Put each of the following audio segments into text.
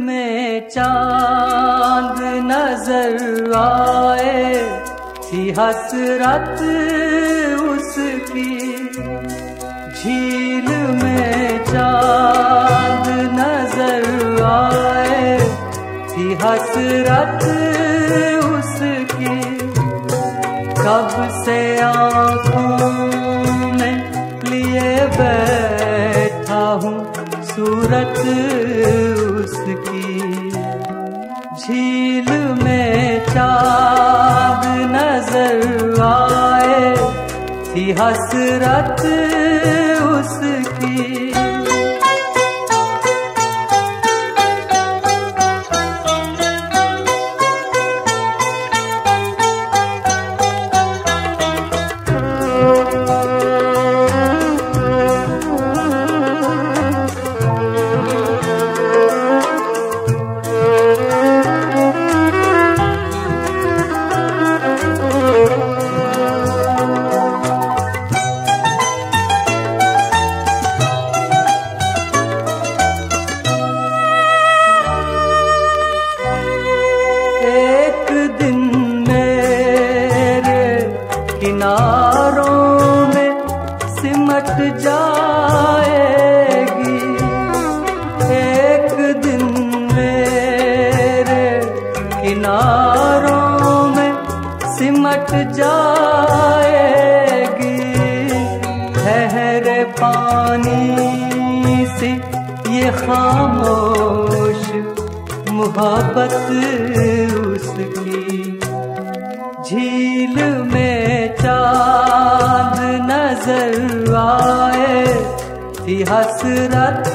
में चाँद नज़र आए, थी हसरत उसकी। झील में चाँद नज़र आए, थी हसरत उसकी। कब से आँखों में लिए बैठा हूँ, सूरत हसरत उसकी। एक दिन मेरे किनारों में सिमट जाएगी। एक दिन मेरे किनारों में सिमट जाएगी। ठहरे पानी से ये खामोश मोहब्बत हसरत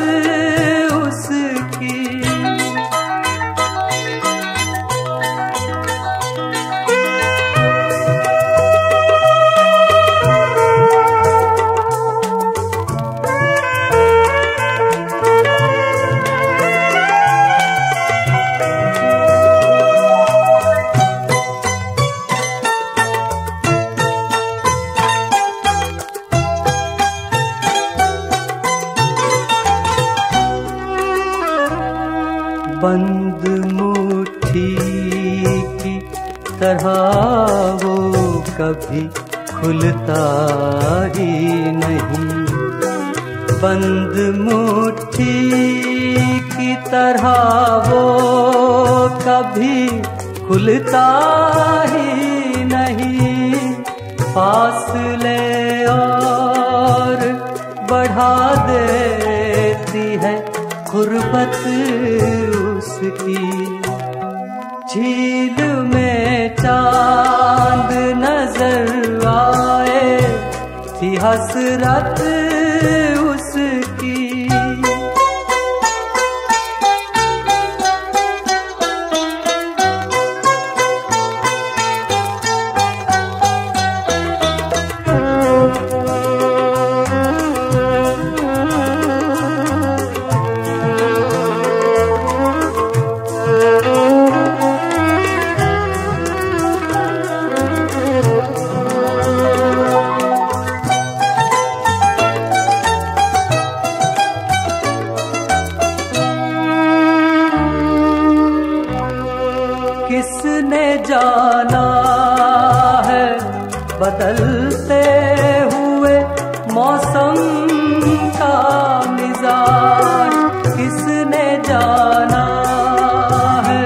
बंद मुट्ठी की तरह वो कभी खुलता ही नहीं। बंद मुट्ठी की तरह वो कभी खुलता ही नहीं। फासले और बढ़ा देती है गुर्बत उसकी। झील में चाँद नज़र आए थी हसरत जाना है। बदलते हुए मौसम का मिजाज किसने जाना है?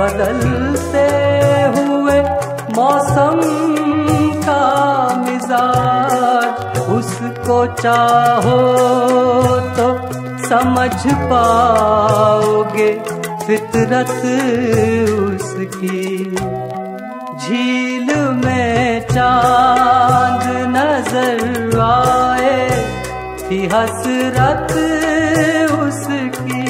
बदलते हुए मौसम का मिजाज उसको चाहो तो समझ पाओगे। फितरत उसकी। झील में चाँद नज़र आए, थी हसरत उसकी।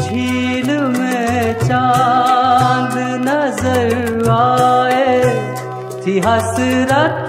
झील में चाँद नज़र आए, थी हसरत